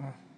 Mm.